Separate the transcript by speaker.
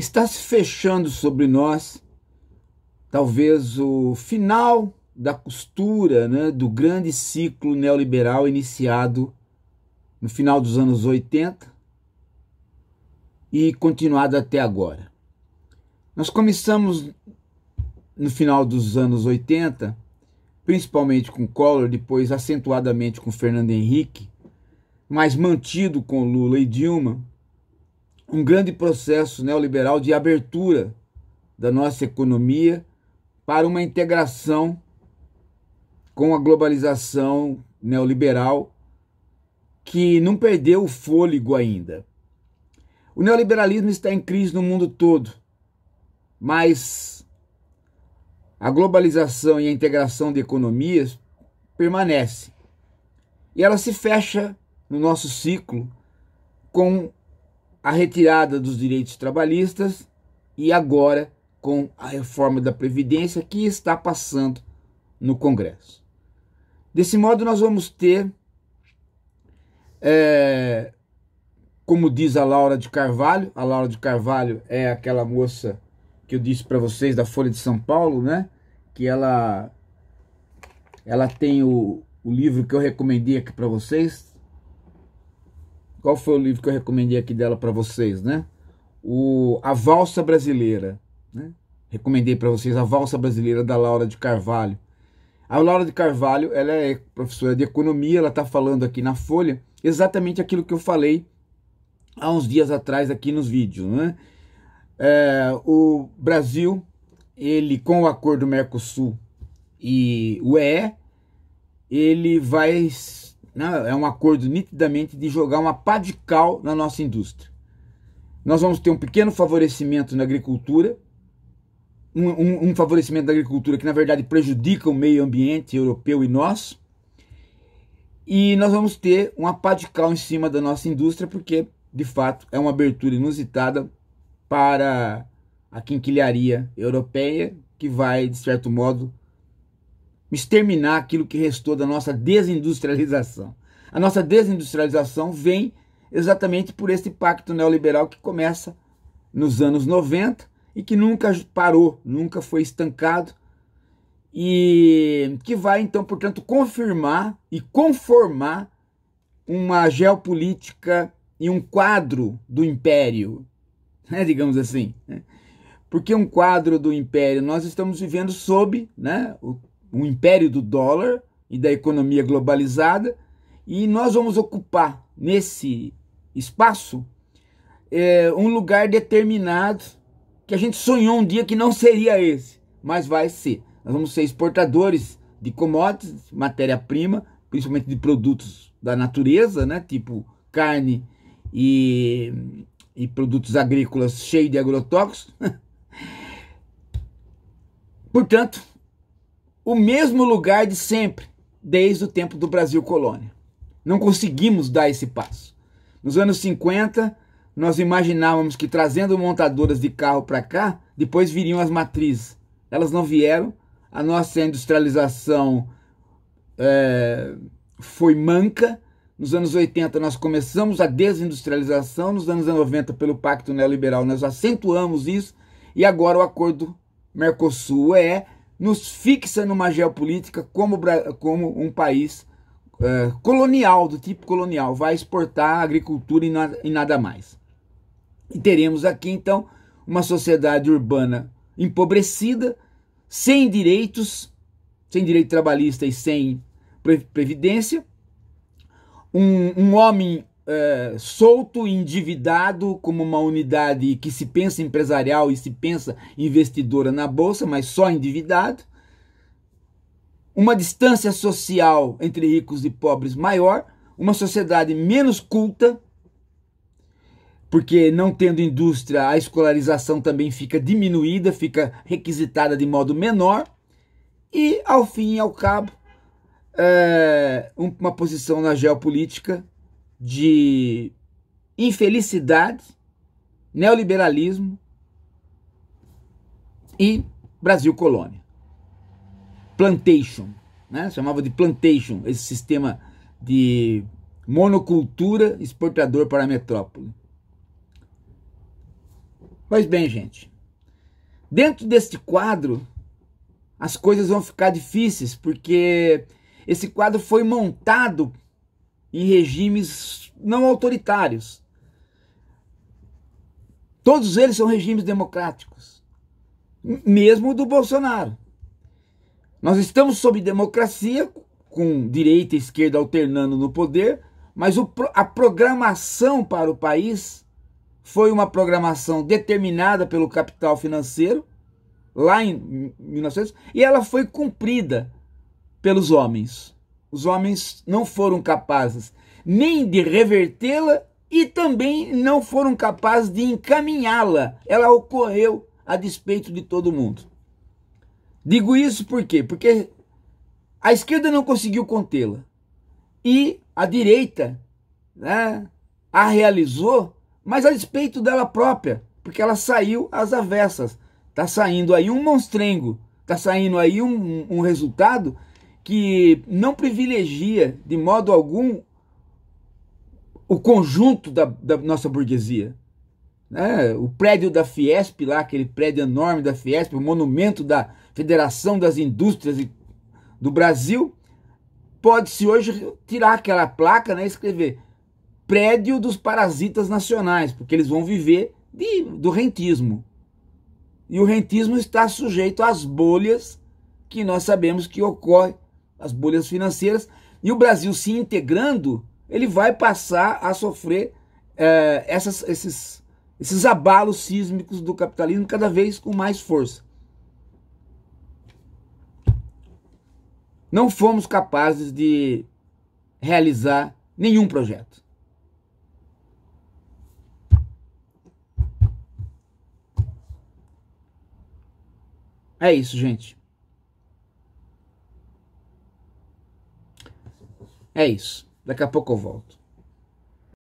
Speaker 1: está se fechando sobre nós, talvez o final da costura né, do grande ciclo neoliberal iniciado no final dos anos 80 e continuado até agora. Nós começamos no final dos anos 80, principalmente com Collor, depois acentuadamente com Fernando Henrique, mas mantido com Lula e Dilma, um grande processo neoliberal de abertura da nossa economia para uma integração com a globalização neoliberal que não perdeu o fôlego ainda. O neoliberalismo está em crise no mundo todo, mas a globalização e a integração de economias permanece. E ela se fecha no nosso ciclo com a retirada dos direitos trabalhistas e agora com a reforma da Previdência que está passando no Congresso. Desse modo, nós vamos ter, é, como diz a Laura de Carvalho, a Laura de Carvalho é aquela moça que eu disse para vocês da Folha de São Paulo, né? Que ela, ela tem o, o livro que eu recomendei aqui para vocês, qual foi o livro que eu recomendei aqui dela para vocês, né? O A Valsa Brasileira, né? Recomendei para vocês A Valsa Brasileira da Laura de Carvalho. A Laura de Carvalho, ela é professora de economia, ela está falando aqui na Folha exatamente aquilo que eu falei há uns dias atrás aqui nos vídeos, né? É, o Brasil, ele com o acordo Mercosul e o EE, ele vai né, é um acordo nitidamente de jogar uma pá de cal na nossa indústria. Nós vamos ter um pequeno favorecimento na agricultura, um, um, um favorecimento da agricultura que na verdade prejudica o meio ambiente europeu e nosso, e nós vamos ter uma pá de cal em cima da nossa indústria, porque de fato é uma abertura inusitada para a quinquilharia europeia, que vai, de certo modo, exterminar aquilo que restou da nossa desindustrialização. A nossa desindustrialização vem exatamente por esse pacto neoliberal que começa nos anos 90 e que nunca parou, nunca foi estancado e que vai então, portanto, confirmar e conformar uma geopolítica e um quadro do império, né, digamos assim. Né? Porque um quadro do império nós estamos vivendo sob né, o um império do dólar e da economia globalizada, e nós vamos ocupar nesse espaço é, um lugar determinado que a gente sonhou um dia que não seria esse, mas vai ser. Nós vamos ser exportadores de commodities, matéria-prima, principalmente de produtos da natureza, né, tipo carne e, e produtos agrícolas cheios de agrotóxicos. Portanto, o mesmo lugar de sempre, desde o tempo do Brasil colônia. Não conseguimos dar esse passo. Nos anos 50, nós imaginávamos que trazendo montadoras de carro para cá, depois viriam as matrizes. Elas não vieram, a nossa industrialização é, foi manca. Nos anos 80 nós começamos a desindustrialização, nos anos 90 pelo Pacto Neoliberal nós acentuamos isso e agora o acordo Mercosul é nos fixa numa geopolítica como, como um país é, colonial, do tipo colonial, vai exportar agricultura e nada, e nada mais. E teremos aqui então uma sociedade urbana empobrecida, sem direitos, sem direito trabalhista e sem previdência, um, um homem é, solto, endividado, como uma unidade que se pensa empresarial e se pensa investidora na bolsa, mas só endividado. Uma distância social entre ricos e pobres maior, uma sociedade menos culta, porque não tendo indústria, a escolarização também fica diminuída, fica requisitada de modo menor, e ao fim e ao cabo, é, uma posição na geopolítica de infelicidade, neoliberalismo e Brasil colônia. Plantation, né? chamava de plantation, esse sistema de monocultura exportador para a metrópole. Pois bem, gente, dentro deste quadro, as coisas vão ficar difíceis, porque esse quadro foi montado em regimes não autoritários. Todos eles são regimes democráticos, mesmo o do Bolsonaro. Nós estamos sob democracia, com direita e esquerda alternando no poder, mas o, a programação para o país foi uma programação determinada pelo capital financeiro, lá em 1900, e ela foi cumprida pelos homens. Os homens não foram capazes nem de revertê-la e também não foram capazes de encaminhá-la. Ela ocorreu a despeito de todo mundo. Digo isso por quê? Porque a esquerda não conseguiu contê-la e a direita né, a realizou, mas a despeito dela própria, porque ela saiu às avessas. Está saindo aí um monstrengo, está saindo aí um, um resultado que não privilegia de modo algum o conjunto da, da nossa burguesia. Né? O prédio da Fiesp, lá, aquele prédio enorme da Fiesp, o monumento da Federação das Indústrias do Brasil, pode-se hoje tirar aquela placa né, e escrever prédio dos parasitas nacionais, porque eles vão viver de, do rentismo. E o rentismo está sujeito às bolhas que nós sabemos que ocorrem, as bolhas financeiras, e o Brasil se integrando ele vai passar a sofrer é, essas, esses, esses abalos sísmicos do capitalismo cada vez com mais força. Não fomos capazes de realizar nenhum projeto. É isso, gente. É isso. Daqui a pouco eu volto.